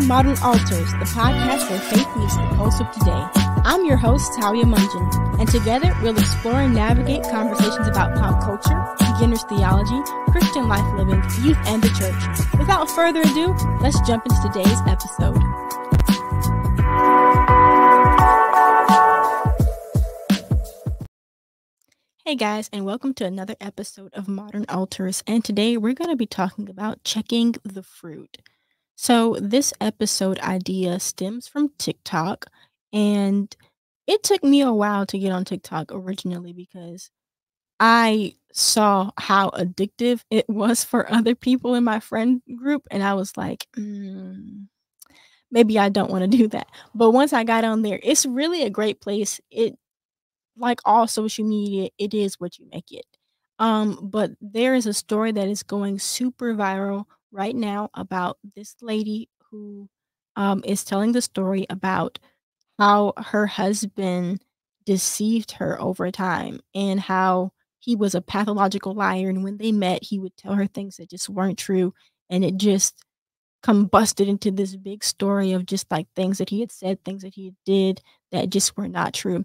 Modern Altars, the podcast where faith meets the pulse of today. I'm your host, Talia Mungeon, and together we'll explore and navigate conversations about pop culture, beginner's theology, Christian life living, youth, and the church. Without further ado, let's jump into today's episode. Hey guys, and welcome to another episode of Modern Altars. And today we're going to be talking about checking the fruit. So, this episode idea stems from TikTok, and it took me a while to get on TikTok originally because I saw how addictive it was for other people in my friend group, and I was like, mm, maybe I don't want to do that. But once I got on there, it's really a great place. It, like all social media, it is what you make it. Um, but there is a story that is going super viral right now about this lady who um, is telling the story about how her husband deceived her over time and how he was a pathological liar. And when they met, he would tell her things that just weren't true. And it just combusted into this big story of just like things that he had said, things that he did that just were not true.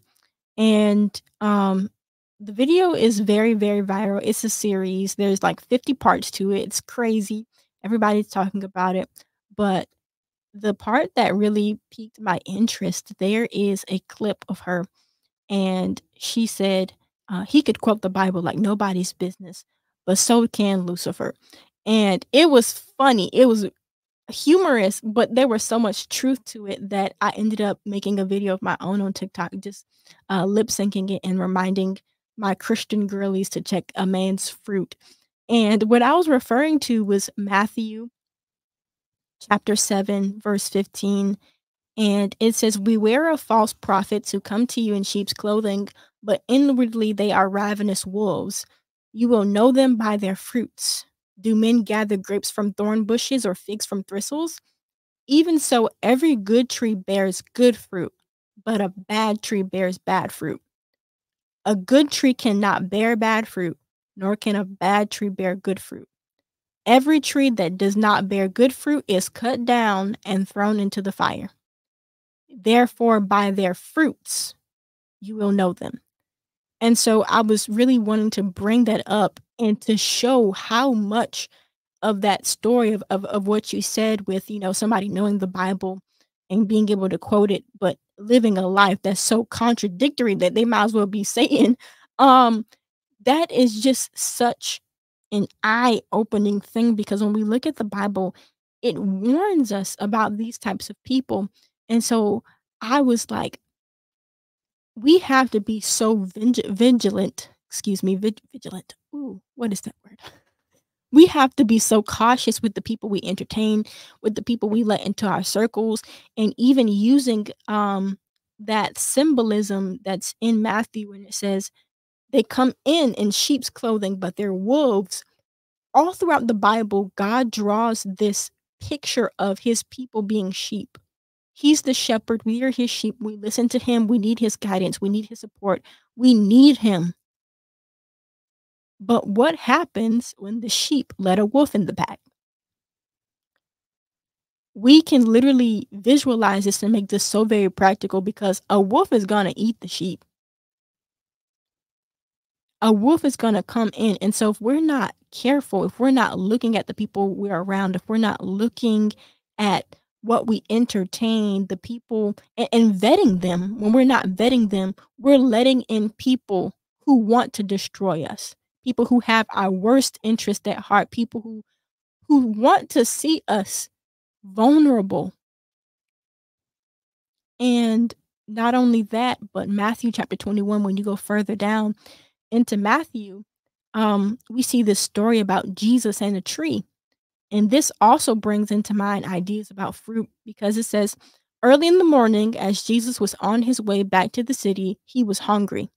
And um, the video is very, very viral. It's a series. There's like 50 parts to it. It's crazy. Everybody's talking about it. But the part that really piqued my interest, there is a clip of her. And she said, uh, he could quote the Bible like nobody's business, but so can Lucifer. And it was funny. It was humorous, but there was so much truth to it that I ended up making a video of my own on TikTok, just uh, lip syncing it and reminding my Christian girlies to check a man's fruit. And what I was referring to was Matthew chapter 7, verse 15. And it says, Beware of false prophets who come to you in sheep's clothing, but inwardly they are ravenous wolves. You will know them by their fruits. Do men gather grapes from thorn bushes or figs from thistles? Even so, every good tree bears good fruit, but a bad tree bears bad fruit. A good tree cannot bear bad fruit, nor can a bad tree bear good fruit. Every tree that does not bear good fruit is cut down and thrown into the fire. Therefore, by their fruits, you will know them. And so I was really wanting to bring that up and to show how much of that story of, of, of what you said with, you know, somebody knowing the Bible and being able to quote it, but living a life that's so contradictory that they might as well be saying, um, that is just such an eye-opening thing because when we look at the Bible, it warns us about these types of people. And so I was like, we have to be so vigilant, excuse me, vigilant. Ooh, what is that word? We have to be so cautious with the people we entertain, with the people we let into our circles, and even using um that symbolism that's in Matthew when it says they come in in sheep's clothing, but they're wolves. All throughout the Bible, God draws this picture of his people being sheep. He's the shepherd. We are his sheep. We listen to him. We need his guidance. We need his support. We need him. But what happens when the sheep let a wolf in the pack? We can literally visualize this and make this so very practical because a wolf is going to eat the sheep a wolf is going to come in. And so if we're not careful, if we're not looking at the people we're around, if we're not looking at what we entertain, the people and, and vetting them, when we're not vetting them, we're letting in people who want to destroy us, people who have our worst interest at heart, people who who want to see us vulnerable. And not only that, but Matthew chapter 21, when you go further down, into Matthew, um, we see this story about Jesus and a tree. And this also brings into mind ideas about fruit because it says, Early in the morning, as Jesus was on his way back to the city, he was hungry.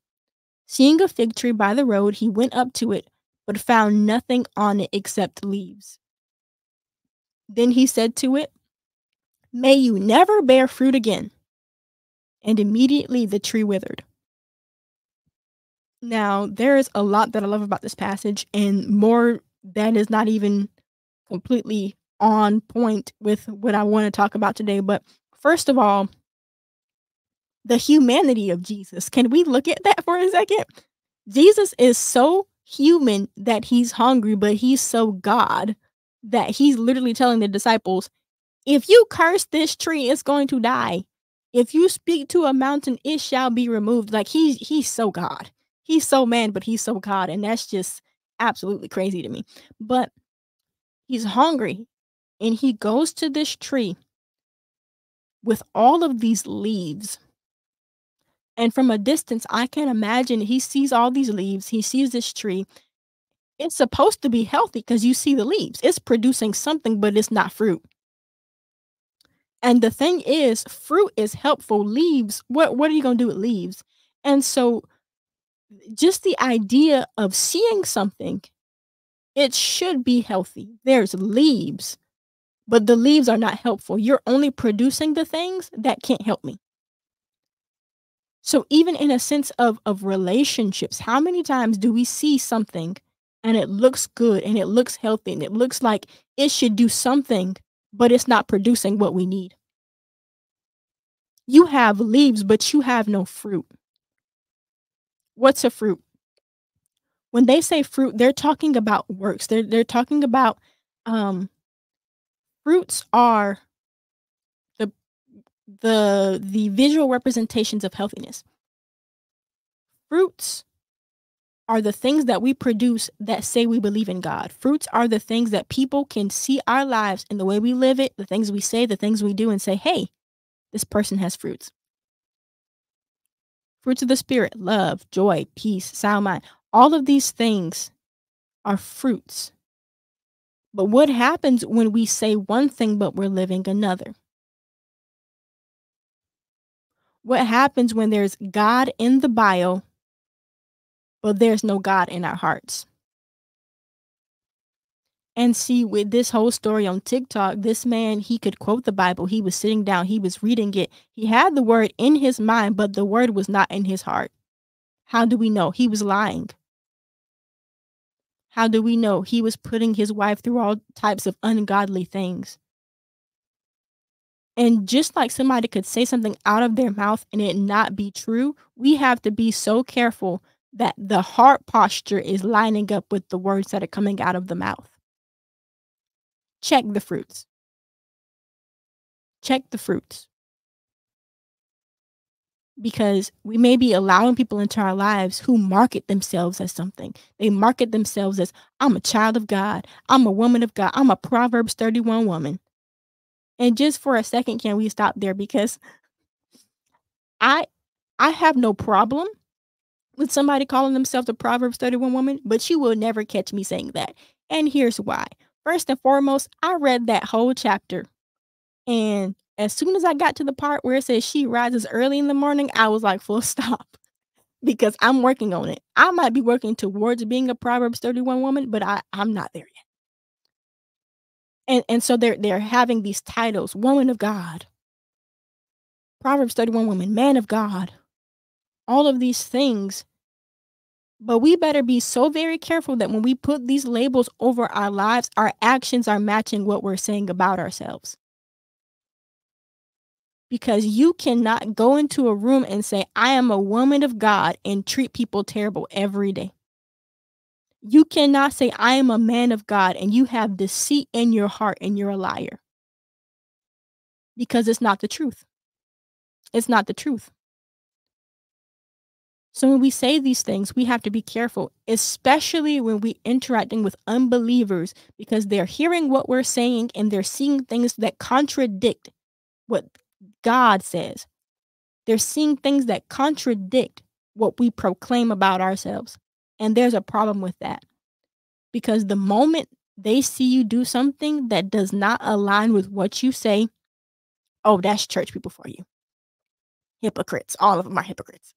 Seeing a fig tree by the road, he went up to it, but found nothing on it except leaves. Then he said to it, May you never bear fruit again. And immediately the tree withered. Now, there is a lot that I love about this passage, and more that is not even completely on point with what I want to talk about today. But first of all, the humanity of Jesus. Can we look at that for a second? Jesus is so human that he's hungry, but he's so God that he's literally telling the disciples, if you curse this tree, it's going to die. If you speak to a mountain, it shall be removed. Like he's he's so God. He's so man, but he's so God. And that's just absolutely crazy to me. But he's hungry and he goes to this tree with all of these leaves. And from a distance, I can imagine he sees all these leaves. He sees this tree. It's supposed to be healthy because you see the leaves. It's producing something, but it's not fruit. And the thing is, fruit is helpful. Leaves, what what are you going to do with leaves? And so just the idea of seeing something, it should be healthy. There's leaves, but the leaves are not helpful. You're only producing the things that can't help me. So even in a sense of of relationships, how many times do we see something and it looks good and it looks healthy and it looks like it should do something, but it's not producing what we need? You have leaves, but you have no fruit. What's a fruit? When they say fruit, they're talking about works. They're they're talking about um fruits are the the the visual representations of healthiness. Fruits are the things that we produce that say we believe in God. Fruits are the things that people can see our lives and the way we live it, the things we say, the things we do, and say, hey, this person has fruits. Fruits of the Spirit, love, joy, peace, sound mind. All of these things are fruits. But what happens when we say one thing but we're living another? What happens when there's God in the bio, but there's no God in our hearts? And see, with this whole story on TikTok, this man, he could quote the Bible. He was sitting down, he was reading it. He had the word in his mind, but the word was not in his heart. How do we know? He was lying. How do we know? He was putting his wife through all types of ungodly things. And just like somebody could say something out of their mouth and it not be true, we have to be so careful that the heart posture is lining up with the words that are coming out of the mouth. Check the fruits. Check the fruits. Because we may be allowing people into our lives who market themselves as something. They market themselves as, I'm a child of God. I'm a woman of God. I'm a Proverbs 31 woman. And just for a second, can we stop there? Because I I have no problem with somebody calling themselves a Proverbs 31 woman, but you will never catch me saying that. And here's why. First and foremost, I read that whole chapter. And as soon as I got to the part where it says she rises early in the morning, I was like, full stop. because I'm working on it. I might be working towards being a Proverbs 31 woman, but I, I'm not there yet. And and so they're they're having these titles, woman of God, Proverbs 31 woman, man of God, all of these things but we better be so very careful that when we put these labels over our lives, our actions are matching what we're saying about ourselves. Because you cannot go into a room and say, I am a woman of God and treat people terrible every day. You cannot say, I am a man of God and you have deceit in your heart and you're a liar. Because it's not the truth. It's not the truth. So when we say these things, we have to be careful, especially when we interacting with unbelievers because they're hearing what we're saying and they're seeing things that contradict what God says. They're seeing things that contradict what we proclaim about ourselves. And there's a problem with that. Because the moment they see you do something that does not align with what you say, oh, that's church people for you. Hypocrites. All of them are hypocrites.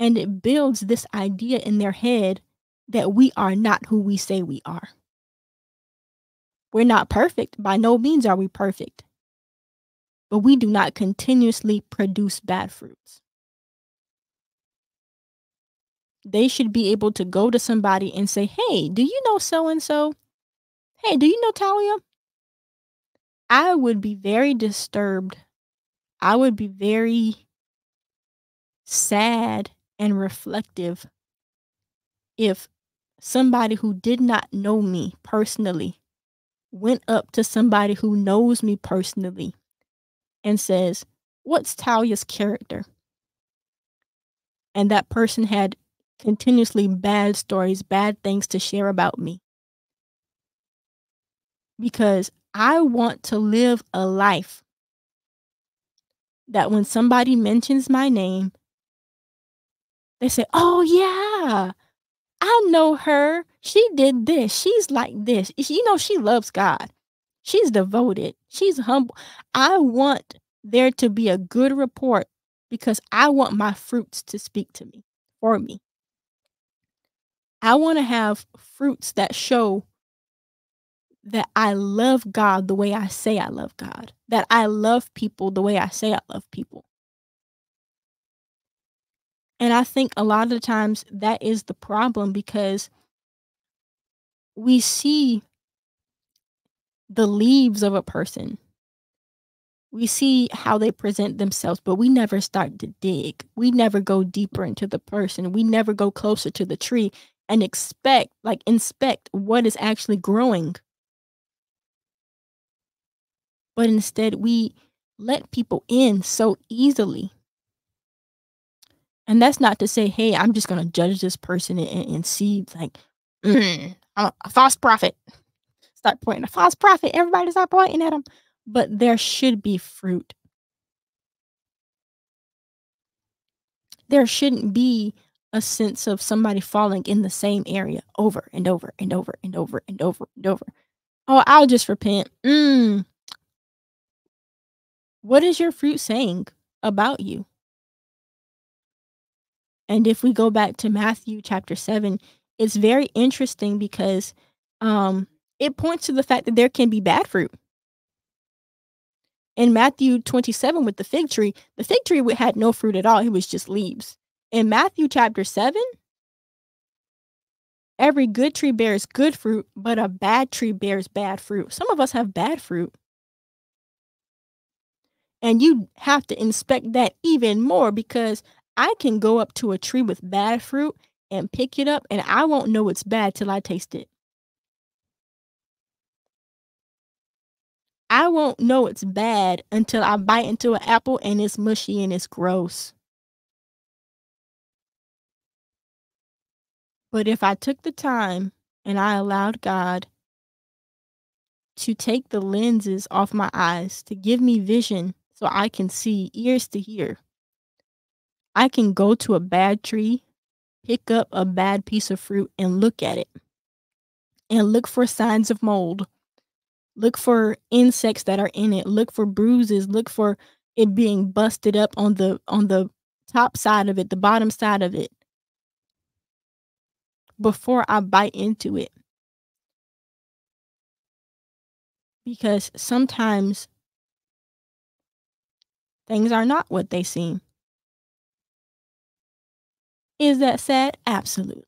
And it builds this idea in their head that we are not who we say we are. We're not perfect. By no means are we perfect. But we do not continuously produce bad fruits. They should be able to go to somebody and say, Hey, do you know so and so? Hey, do you know Talia? I would be very disturbed. I would be very sad and reflective if somebody who did not know me personally went up to somebody who knows me personally and says, What's Talia's character? And that person had continuously bad stories, bad things to share about me. Because I want to live a life that when somebody mentions my name, they say, Oh, yeah, I know her. She did this. She's like this. You know, she loves God. She's devoted. She's humble. I want there to be a good report because I want my fruits to speak to me for me. I want to have fruits that show that I love God the way I say I love God, that I love people the way I say I love people. And I think a lot of the times that is the problem because we see the leaves of a person. We see how they present themselves, but we never start to dig. We never go deeper into the person. We never go closer to the tree and expect, like, inspect what is actually growing. But instead, we let people in so easily. And that's not to say, hey, I'm just going to judge this person and, and see, like, mm, I'm a false prophet. Start pointing a false prophet. Everybody start pointing at him. But there should be fruit. There shouldn't be a sense of somebody falling in the same area over and over and over and over and over and over. Oh, I'll just repent. Mm. What is your fruit saying about you? And if we go back to Matthew chapter 7, it's very interesting because um, it points to the fact that there can be bad fruit. In Matthew 27 with the fig tree, the fig tree had no fruit at all, it was just leaves. In Matthew chapter 7, every good tree bears good fruit, but a bad tree bears bad fruit. Some of us have bad fruit. And you have to inspect that even more because I can go up to a tree with bad fruit and pick it up, and I won't know it's bad till I taste it. I won't know it's bad until I bite into an apple and it's mushy and it's gross. But if I took the time and I allowed God to take the lenses off my eyes, to give me vision so I can see, ears to hear, I can go to a bad tree pick up a bad piece of fruit and look at it and look for signs of mold. Look for insects that are in it. Look for bruises. Look for it being busted up on the on the top side of it, the bottom side of it before I bite into it. Because sometimes things are not what they seem. Is that sad? Absolutely.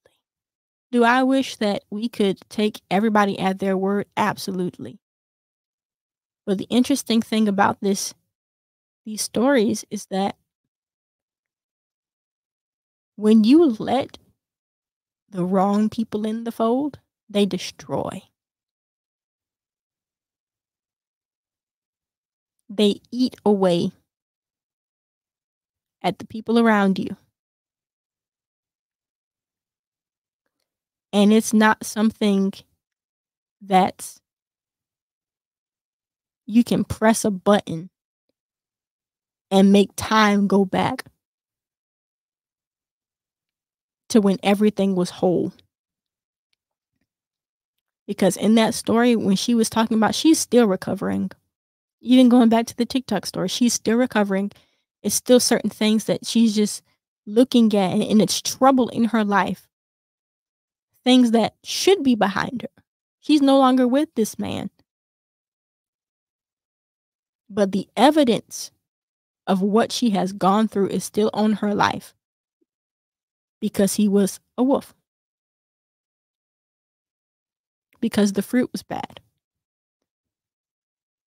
Do I wish that we could take everybody at their word? Absolutely. But the interesting thing about this these stories is that when you let the wrong people in the fold, they destroy. They eat away at the people around you. And it's not something that you can press a button and make time go back to when everything was whole. Because in that story, when she was talking about, she's still recovering. Even going back to the TikTok story, she's still recovering. It's still certain things that she's just looking at, and, and it's trouble in her life things that should be behind her. She's no longer with this man. But the evidence of what she has gone through is still on her life because he was a wolf. because the fruit was bad.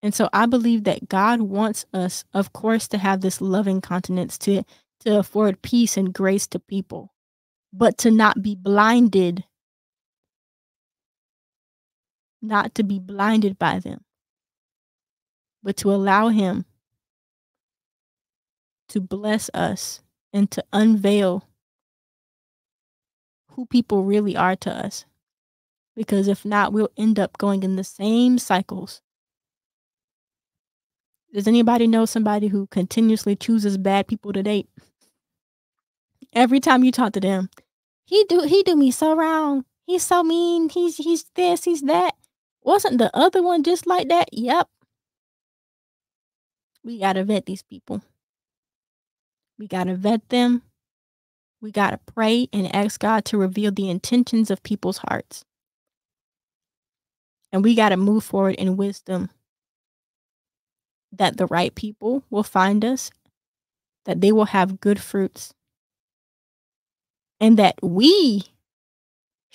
And so I believe that God wants us, of course, to have this loving continence to to afford peace and grace to people, but to not be blinded, not to be blinded by them, but to allow Him to bless us and to unveil who people really are to us. Because if not, we'll end up going in the same cycles. Does anybody know somebody who continuously chooses bad people to date? Every time you talk to them, he do he do me so wrong. He's so mean. He's he's this, he's that. Wasn't the other one just like that? Yep. We gotta vet these people. We gotta vet them. We gotta pray and ask God to reveal the intentions of people's hearts. And we gotta move forward in wisdom that the right people will find us, that they will have good fruits, and that we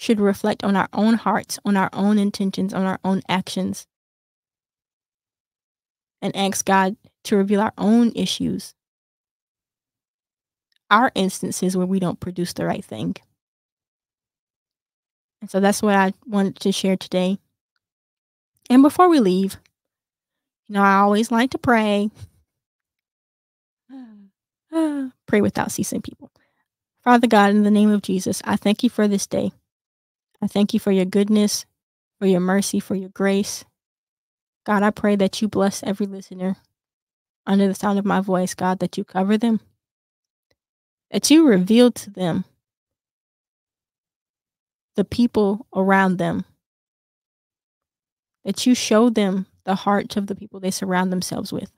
should reflect on our own hearts, on our own intentions, on our own actions, and ask God to reveal our own issues, our instances where we don't produce the right thing. And so that's what I wanted to share today. And before we leave, you know, I always like to pray. pray without ceasing, people. Father God, in the name of Jesus, I thank you for this day. I thank you for your goodness, for your mercy, for your grace. God, I pray that you bless every listener under the sound of my voice, God, that you cover them, that you reveal to them the people around them, that you show them the hearts of the people they surround themselves with.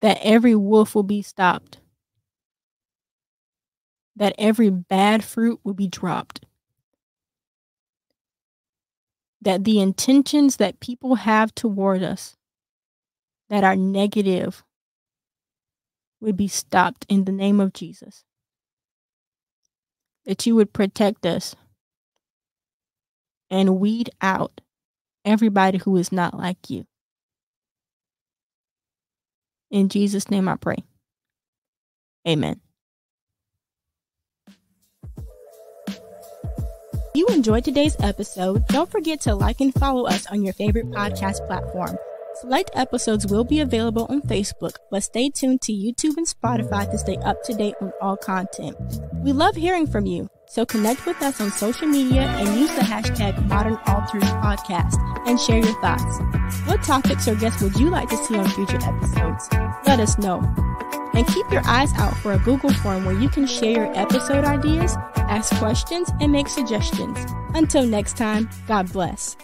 that every wolf will be stopped, that every bad fruit will be dropped, that the intentions that people have toward us that are negative would be stopped in the name of Jesus. That you would protect us and weed out everybody who is not like you. In Jesus' name I pray. Amen. You enjoyed today's episode, don't forget to like and follow us on your favorite podcast platform. Select episodes will be available on Facebook, but stay tuned to YouTube and Spotify to stay up to date on all content. We love hearing from you, so connect with us on social media and use the hashtag Modern Altars Podcast and share your thoughts. What topics or guests would you like to see on future episodes? Let us know. And keep your eyes out for a Google form where you can share your episode ideas, ask questions, and make suggestions. Until next time, God bless.